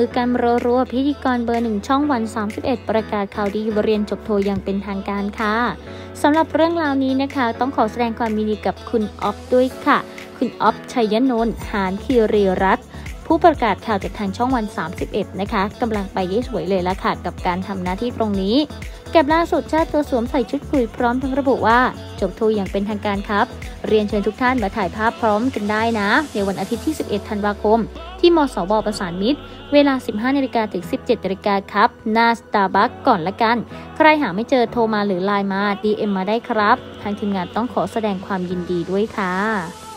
ือกันรัวๆพิธีกรเบอร์หนึ่งช่องวัน 31 ประกาศข่าวดีเรียนจบโทอย่างเป็นทางการค่ะสำหรับเรื่องราวนี้นะคะ ต้องขอแสดงความยินดีกับคุณออฟด้วยค่ะ คุณออฟชัยนนท์หานคีรีรัตน์ผู้ประกาศข่าวจากทางช่องวัน 31 นะคะกำลังไปเยี่สวยเลยละค่ะ กับการทำหน้าที่ตรงนี้ เก็บล่าสุดชาติตัวสวมใส่ชุดคุยพร้อมทั้งระบุว่า จบโทอย่างเป็นทางการครับ เรียนเชิญทุกท่านมาถ่ายภาพพร้อมกันได้นะ ในวันอาทิตย์ที่ 11 ธันวาคม ที่มสวประสานมิตร เวลา 15นาฬิกาถึง 17นาฬิกาครับ หน้าสตาร์บัคก่อนละกัน ใครหาไม่เจอโทรมาหรือไลน์มา DM มาได้ครับ ทางทีมงานต้องขอแสดงความยินดีด้วยค่ะ